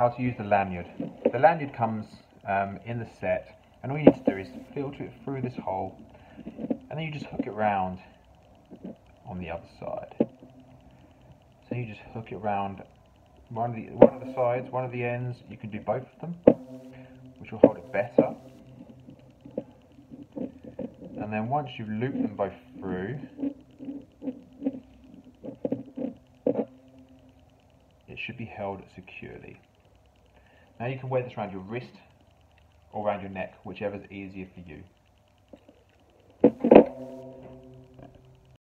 how to use the lanyard. The lanyard comes um, in the set and all you need to do is filter it through this hole and then you just hook it round on the other side. So you just hook it round one of the one of the sides, one of the ends, you can do both of them, which will hold it better. And then once you've looped them both through, it should be held securely. Now you can wear this around your wrist or around your neck, whichever is easier for you.